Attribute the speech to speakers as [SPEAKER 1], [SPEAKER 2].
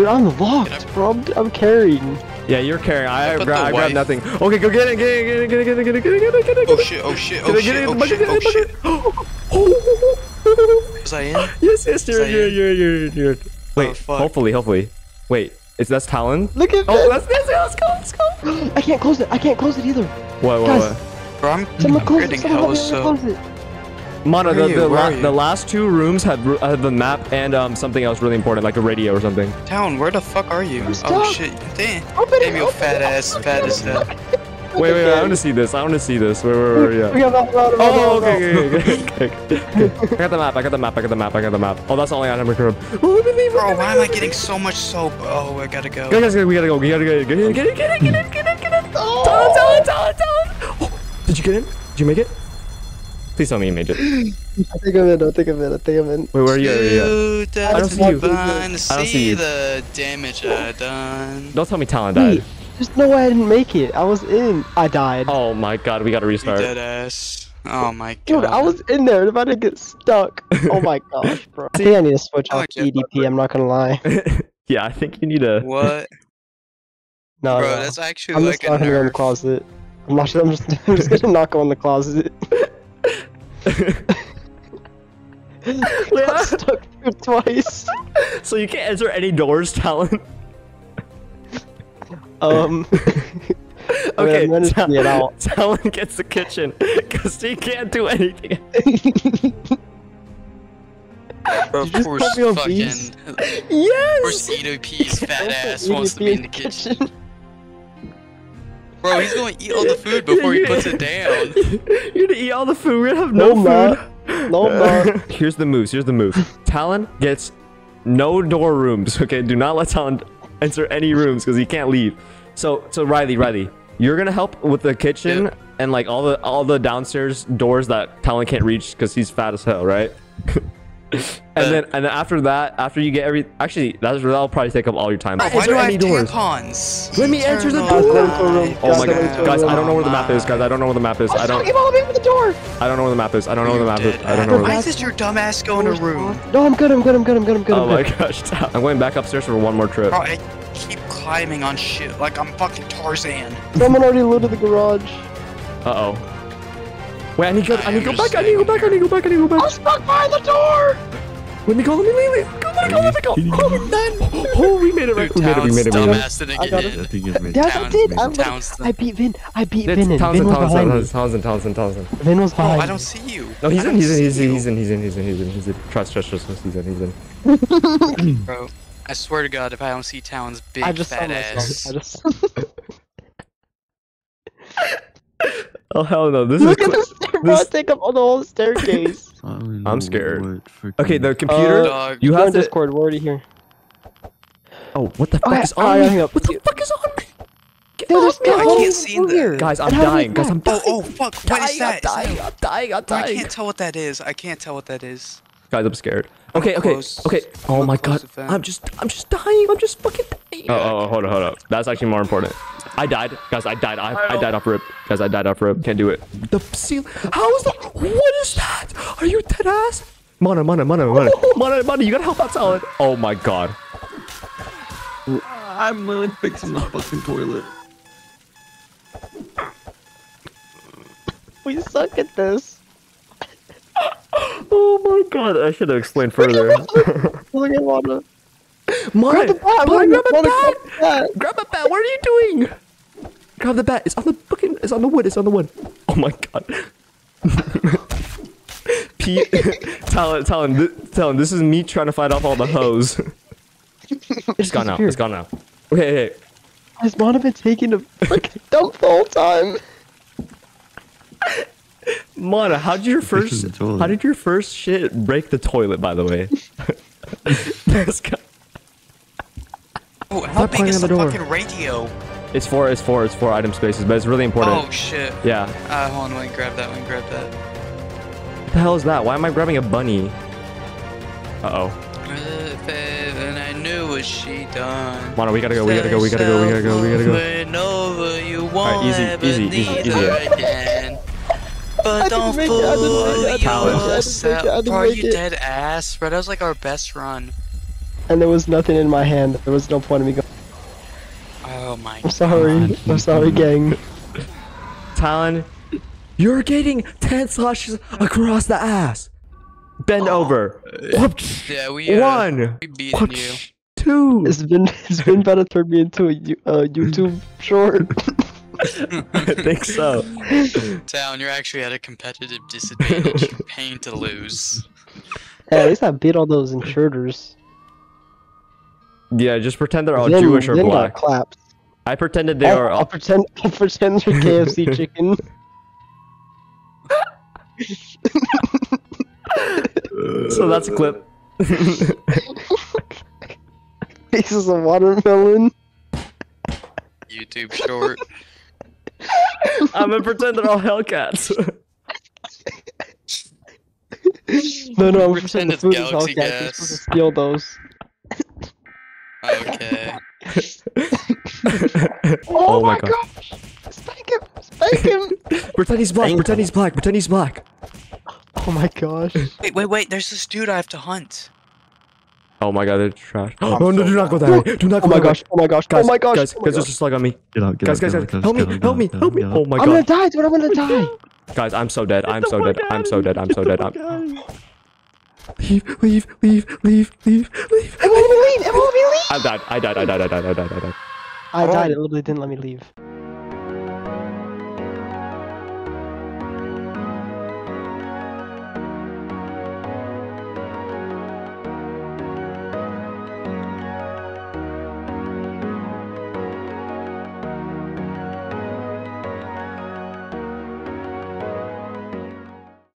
[SPEAKER 1] Dude, I'm locked, bro. I'm, I'm carrying.
[SPEAKER 2] Yeah, you're carrying. I, I, gra grabbed nothing. Okay, go get it, get it, get it, get it, get it, get it, get it, get it. get it.
[SPEAKER 3] Oh shit! Oh shit! Oh
[SPEAKER 2] shit! Oh
[SPEAKER 3] shit! Oh shit! Oh shit! Was I in?
[SPEAKER 2] Yes, yes, you're, you're, you're, you're, you're. Oh, Wait,
[SPEAKER 3] oh,
[SPEAKER 2] hopefully, hopefully. Wait, is that Talon?
[SPEAKER 1] Look at
[SPEAKER 2] Oh, that's Nancy. Let's go, let's go.
[SPEAKER 1] I can't close it. I can't close it either.
[SPEAKER 2] What? What?
[SPEAKER 1] Guys,
[SPEAKER 2] what?
[SPEAKER 3] Bro, I'm, I'm
[SPEAKER 1] close, creating hell,
[SPEAKER 3] so.
[SPEAKER 1] Close it.
[SPEAKER 2] Mono, the, the, la- the last two rooms had, ru- had the map and um something else really important, like a radio or something.
[SPEAKER 3] Town, where the fuck are you? Oh shit, damn.
[SPEAKER 1] Open
[SPEAKER 3] Damn,
[SPEAKER 1] it.
[SPEAKER 3] you fat ass, fat as hell.
[SPEAKER 2] Wait, wait, wait, I want to see this. I want to see this. Wait, wait, wait, yeah.
[SPEAKER 1] We got that. Right,
[SPEAKER 2] Oh, okay, okay, okay, okay, okay. I got the map, I got the map, I got the map, I got the map. Oh, that's the only item we could have. Oh, let me leave.
[SPEAKER 3] Bro, why am I getting so much soap? Oh, I gotta go.
[SPEAKER 2] Guys, guys, we gotta go. We gotta go. Get in, get in, get in, get in, get in, get in. Talon, Talon, Talon, Talon. Oh, did you get in? Did you make it? Please tell me you made it. Wait,
[SPEAKER 1] I think I'm in. I think I'm in. I think I'm in.
[SPEAKER 2] where are you? Where are you?
[SPEAKER 3] Dude,
[SPEAKER 2] I don't see you.
[SPEAKER 3] fun
[SPEAKER 2] I don't see
[SPEAKER 3] see
[SPEAKER 2] you.
[SPEAKER 3] the damage I done.
[SPEAKER 2] Don't tell me Talon
[SPEAKER 1] Wait,
[SPEAKER 2] died.
[SPEAKER 1] there's no way I didn't make it. I was in. I died.
[SPEAKER 2] Oh my god, we gotta
[SPEAKER 3] You
[SPEAKER 2] restart.
[SPEAKER 3] dead ass. Oh my god.
[SPEAKER 1] Dude, I was in there. If I didn't get stuck. Oh my gosh, bro. I think I need to switch off
[SPEAKER 3] like
[SPEAKER 1] to EDP. I'm not gonna lie.
[SPEAKER 2] yeah, I think you need a.
[SPEAKER 3] What?
[SPEAKER 1] No,
[SPEAKER 3] Bro,
[SPEAKER 1] no.
[SPEAKER 3] that's actually
[SPEAKER 1] I'm
[SPEAKER 3] like
[SPEAKER 1] just
[SPEAKER 3] a
[SPEAKER 1] not gonna go in the closet. I'm not. I'm just. I'm just gonna knock go in the closet. I got stuck through twice.
[SPEAKER 2] so you can't enter any doors, Talon.
[SPEAKER 1] Um.
[SPEAKER 2] Okay,
[SPEAKER 1] I'm gonna
[SPEAKER 2] Ta-
[SPEAKER 1] see it out.
[SPEAKER 2] Talon gets the kitchen because he can't do anything.
[SPEAKER 3] Bro,
[SPEAKER 1] Did you just
[SPEAKER 3] poor
[SPEAKER 1] put me on
[SPEAKER 3] fucking.
[SPEAKER 1] bees?
[SPEAKER 2] Yes.
[SPEAKER 3] Poor EDP's fat
[SPEAKER 1] Also,
[SPEAKER 3] ass wants to be in the
[SPEAKER 1] EDP
[SPEAKER 3] kitchen. Bro, he's going to eat all the food before he puts it down.
[SPEAKER 2] You're gonna eat all the food. We're gonna have no,
[SPEAKER 1] No,
[SPEAKER 2] food.
[SPEAKER 1] No, no.
[SPEAKER 2] Here's the moves. Here's the moves. Talon gets no door rooms. Okay, do not let Talon enter any rooms because he can't leave. So, so Riley, Riley, you're gonna help with the kitchen
[SPEAKER 3] Yep.
[SPEAKER 2] and like all the all the downstairs doors that Talon can't reach because he's fat as hell, right? and then and then after that, after you get every actually that's that'll probably take up all your time.
[SPEAKER 3] Bro,
[SPEAKER 2] But
[SPEAKER 3] why
[SPEAKER 2] enter
[SPEAKER 3] do I have
[SPEAKER 2] doors.
[SPEAKER 3] tampons?
[SPEAKER 2] Let me enter the door. Oh my god, guys! I don't know where the map is, guys. I don't know where the map is. I don't.
[SPEAKER 1] Fucking all over the door.
[SPEAKER 2] I don't know where the map is. I don't know where the map is. I don't know where
[SPEAKER 3] Why
[SPEAKER 2] map
[SPEAKER 3] is your dumb ass go in a room?
[SPEAKER 1] No, I'm good. I'm good. I'm good. I'm good. I'm good.
[SPEAKER 2] Oh my gosh, I'm going back upstairs for one more trip.
[SPEAKER 3] I keep climbing on shit like I'm fucking Tarzan.
[SPEAKER 1] Someone already looted the garage.
[SPEAKER 2] Uh oh. Wait, I need to go. I need to go back. I need to go back. I need to go back. I need to go back.
[SPEAKER 1] I'm stuck behind the door.
[SPEAKER 2] Let me go. Let me leave. Let me go. Let me go. Let me go. Oh, oh, we made it right. We made it. We made it. We made it.
[SPEAKER 3] Dumbass didn't
[SPEAKER 1] I
[SPEAKER 3] get
[SPEAKER 1] got
[SPEAKER 3] in.
[SPEAKER 1] it.
[SPEAKER 4] think it's made.
[SPEAKER 1] Yes, I
[SPEAKER 3] Towns-
[SPEAKER 1] did. I,
[SPEAKER 3] Towns-
[SPEAKER 1] I beat Vin. I beat
[SPEAKER 2] It's
[SPEAKER 1] Vin. And Vin
[SPEAKER 2] Townsend,
[SPEAKER 1] was behind me.
[SPEAKER 2] Townsend, Townsend, Townsend, Townsend.
[SPEAKER 1] Vin was
[SPEAKER 3] Oh,
[SPEAKER 1] behind
[SPEAKER 3] I
[SPEAKER 1] me.
[SPEAKER 3] don't see you.
[SPEAKER 2] No, he's
[SPEAKER 3] I
[SPEAKER 2] in.
[SPEAKER 3] don't
[SPEAKER 2] He's in.
[SPEAKER 3] see
[SPEAKER 2] He's in.
[SPEAKER 3] you.
[SPEAKER 2] He's in. He's in. He's in. He's in. He's in. Trust, trust, trust. trust. He's in. He's in.
[SPEAKER 3] Bro, I swear to God, if I don't see Talon's big
[SPEAKER 1] I just saw
[SPEAKER 3] fat
[SPEAKER 1] myself.
[SPEAKER 3] ass.
[SPEAKER 1] I just
[SPEAKER 2] Oh hell no! This is.
[SPEAKER 1] look at
[SPEAKER 2] cl-
[SPEAKER 1] this. Bro,
[SPEAKER 2] this-
[SPEAKER 1] take up on the whole staircase.
[SPEAKER 2] I'm scared. Okay, the
[SPEAKER 1] Uh,
[SPEAKER 2] computer.
[SPEAKER 3] Dog.
[SPEAKER 2] You have to.
[SPEAKER 1] Discord. We're already here.
[SPEAKER 2] Oh, what the fuck
[SPEAKER 1] Okay,
[SPEAKER 2] is
[SPEAKER 1] alright,
[SPEAKER 2] on me?
[SPEAKER 1] hang up.
[SPEAKER 2] What the fuck is on me? Get
[SPEAKER 1] Dude,
[SPEAKER 2] off
[SPEAKER 1] there's
[SPEAKER 2] me!
[SPEAKER 1] no
[SPEAKER 3] I
[SPEAKER 1] one
[SPEAKER 3] can't see
[SPEAKER 1] over
[SPEAKER 3] the-
[SPEAKER 1] here.
[SPEAKER 2] Guys, I'm
[SPEAKER 1] And how do we
[SPEAKER 2] dying. Guys, I'm
[SPEAKER 3] Oh,
[SPEAKER 2] dying.
[SPEAKER 3] oh, fuck. What
[SPEAKER 2] dying,
[SPEAKER 3] is that?
[SPEAKER 2] I'm dying. I'm dying. I'm
[SPEAKER 3] I
[SPEAKER 2] dying.
[SPEAKER 3] can't tell what that is. I can't tell what that is.
[SPEAKER 2] Guys, I'm scared. Okay, okay,
[SPEAKER 3] close.
[SPEAKER 2] okay. Oh
[SPEAKER 3] Look
[SPEAKER 2] my
[SPEAKER 3] close
[SPEAKER 2] god,
[SPEAKER 3] to fan.
[SPEAKER 2] I'm just, I'm just dying. I'm just fucking dying. Oh, oh, oh, hold up, hold up. That's actually more important. I died, guys. I died. I, I died off rip. Guys, I died off rip. Can't do it. The seal. How is the? What is that? Are you dead ass? Mana, mana, mana, mana, oh, oh, mana, mana. You gotta help out Talon. Oh my god.
[SPEAKER 4] I'm literally fixing the fucking toilet.
[SPEAKER 1] We suck at this.
[SPEAKER 2] Oh my god. I should have explained further.
[SPEAKER 1] Look at Wanda.
[SPEAKER 2] Mana,
[SPEAKER 1] Grab the bat.
[SPEAKER 2] mana, grab a bat.
[SPEAKER 1] grab the bat.
[SPEAKER 2] Grab a bat. What are you doing? Grab the bat. It's on the fucking. It's on the wood. It's on the wood. Oh my god. Pete, Talon, Talon, th- Talon. This is me trying to fight off all the hoes. it's gone now. It's gone now. Okay, hey,
[SPEAKER 1] Has Wanda been taking a freaking dump the whole time?
[SPEAKER 2] Mana, how did your first? How did your first shit break the toilet? By the way. This guy-
[SPEAKER 3] Oh, how
[SPEAKER 2] Stop
[SPEAKER 3] big is the
[SPEAKER 2] the
[SPEAKER 3] fucking radio?
[SPEAKER 2] It's four. It's four. It's four item spaces, but it's really important.
[SPEAKER 3] Oh shit.
[SPEAKER 2] Yeah.
[SPEAKER 3] Uh, hold on, wait, grab that one, grab that.
[SPEAKER 2] What the hell is that? Why am I grabbing a bunny? Uh oh.
[SPEAKER 3] And I knew what she done.
[SPEAKER 2] Mana, we gotta go. We gotta go. We gotta go. We gotta go. We gotta go.
[SPEAKER 3] Went over you
[SPEAKER 2] Alright,
[SPEAKER 3] won't
[SPEAKER 2] easy, easy, easy, easy.
[SPEAKER 3] again. But don't
[SPEAKER 1] make it, I didn't
[SPEAKER 3] fool
[SPEAKER 1] it, I didn't
[SPEAKER 2] make it, I didn't
[SPEAKER 1] make it, I
[SPEAKER 3] yourself.
[SPEAKER 1] didn't
[SPEAKER 3] Bro, you dead ass, bro. That was like our best run.
[SPEAKER 1] and there was nothing in my hand. There was no point in me going.
[SPEAKER 3] Oh my
[SPEAKER 1] I'm sorry. I'm sorry, gang.
[SPEAKER 2] Talon, you're getting 10 slashes across the ass. Bend over.
[SPEAKER 3] Yeah, we uh,
[SPEAKER 2] One.
[SPEAKER 3] we beaten you.
[SPEAKER 2] Two.
[SPEAKER 1] It's been it's been better turn me into a uh, YouTube short.
[SPEAKER 2] I think so.
[SPEAKER 3] Town, you're actually at a competitive disadvantage. You're paying to lose.
[SPEAKER 1] hey, at least I beat all those intruders.
[SPEAKER 2] Yeah, just pretend they're all
[SPEAKER 1] Then-
[SPEAKER 2] Jewish or
[SPEAKER 1] then got
[SPEAKER 2] black.
[SPEAKER 1] clapped.
[SPEAKER 2] I pretended they
[SPEAKER 1] I'll,
[SPEAKER 2] are
[SPEAKER 1] I'll pretend. I'll pretend they're KFC chicken.
[SPEAKER 2] So that's a clip.
[SPEAKER 1] Pieces of watermelon.
[SPEAKER 3] YouTube short.
[SPEAKER 2] I'm gonna pretend they're all Hellcats.
[SPEAKER 1] No, no, I'm
[SPEAKER 3] Pretend
[SPEAKER 1] pretending the
[SPEAKER 3] it's
[SPEAKER 1] food is all
[SPEAKER 3] Galaxy
[SPEAKER 1] gas. You're
[SPEAKER 3] Gas.
[SPEAKER 1] supposed to steal those.
[SPEAKER 3] Okay.
[SPEAKER 2] Oh, oh my God.
[SPEAKER 1] gosh! Spank him! Spank him!
[SPEAKER 2] pretend he's black. Pretend he's black. Pretend he's black.
[SPEAKER 1] oh my gosh!
[SPEAKER 3] Wait, wait, wait. There's this dude I have to hunt.
[SPEAKER 2] Oh my god, they're trash. Oh no, do not go that way. Do not
[SPEAKER 1] Oh
[SPEAKER 2] go
[SPEAKER 1] my
[SPEAKER 2] that way.
[SPEAKER 1] gosh! Oh my gosh!
[SPEAKER 2] Oh guys,
[SPEAKER 1] oh my gosh!
[SPEAKER 2] guys,
[SPEAKER 1] oh my
[SPEAKER 2] guys, there's
[SPEAKER 1] gosh.
[SPEAKER 2] a slug on me.
[SPEAKER 4] Get out, get
[SPEAKER 2] Guys,
[SPEAKER 4] out,
[SPEAKER 2] guys,
[SPEAKER 4] get
[SPEAKER 2] guys, help me,
[SPEAKER 4] out,
[SPEAKER 2] help me,
[SPEAKER 4] out,
[SPEAKER 2] help me,
[SPEAKER 4] out,
[SPEAKER 2] help me.
[SPEAKER 4] get out.
[SPEAKER 2] Oh my god.
[SPEAKER 1] I'm gonna die, dude! I'm gonna die!
[SPEAKER 2] Guys, I'm so oh dead. I'm so dead. I'm so dead. I'm so dead. I'm Leave, leave, leave, leave, leave, leave.
[SPEAKER 1] It won't let me leave! It won't let me leave!
[SPEAKER 2] I died. I died. I died. I died. I died. I died.
[SPEAKER 1] I died. It literally didn't let me leave.